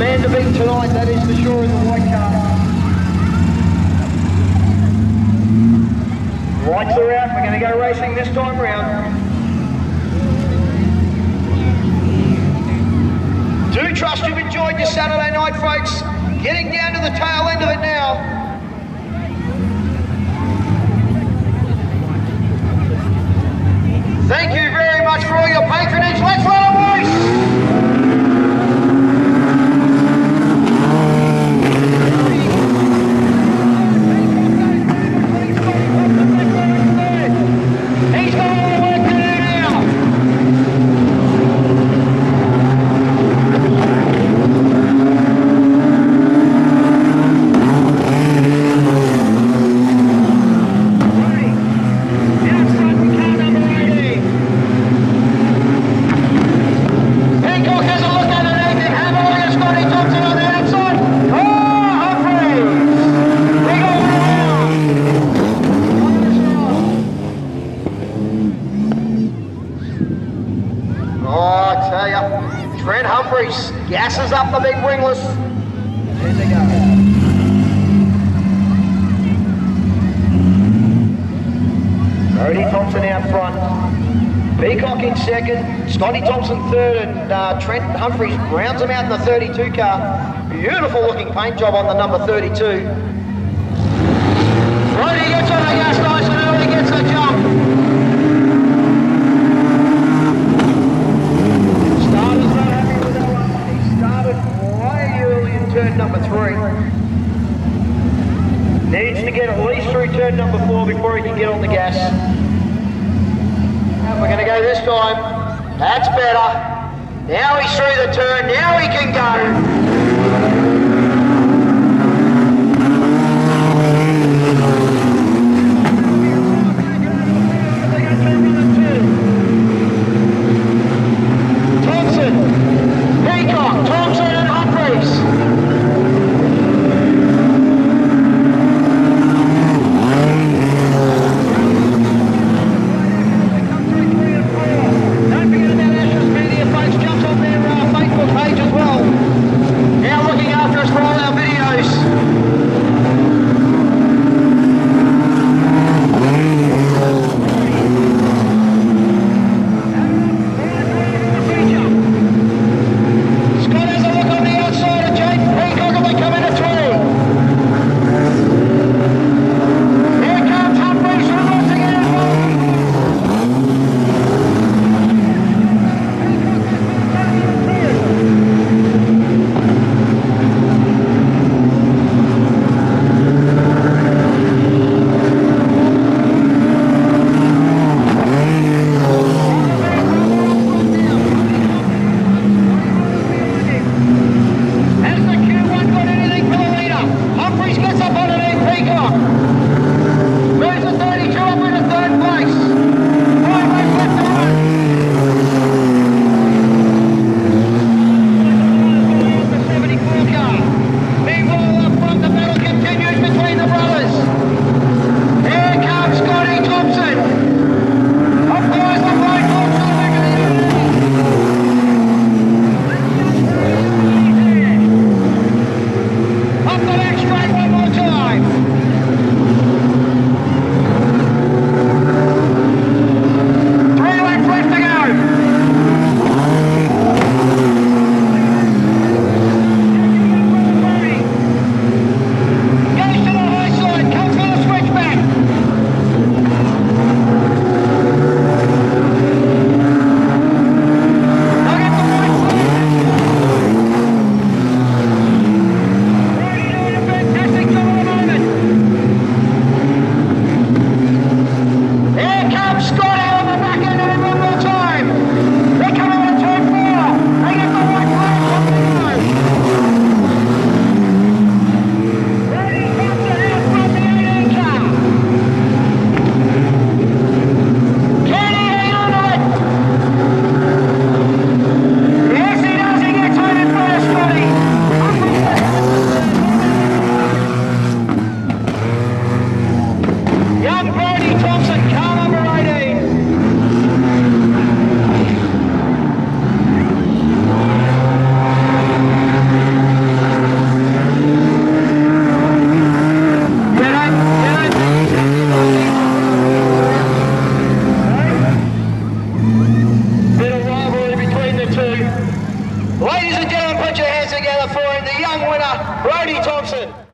man to beat tonight, that is for sure, in the white car. Lights are out, we're going to go racing this time round. Do trust you've enjoyed your Saturday night, folks. Getting down to the tail end of it now. Thank you very much for all your patronage. Let's roll, boys! He's got all the work to do now. Hancock has a look underneath him. Hammer and Scotty Thompson on the outside. Oh, Humphreys! Big old round. Oh, Tell ya, Trent Humphreys gasses up the big wingless. There they go. Cody Thompson out front. Peacock in second, Scotty Thompson third, and uh, Trent Humphreys rounds him out in the 32 car. Beautiful looking paint job on the number 32. Brody gets on the gas nice and early, gets the jump. Starter's not happy with that one. He started way early in turn number three. Needs to get at least through turn number four before he can get on the gas. We're going to go this time. That's better. Now he's through the turn. Now he can go. And gentlemen, put your hands together for the young winner, Brody Thompson.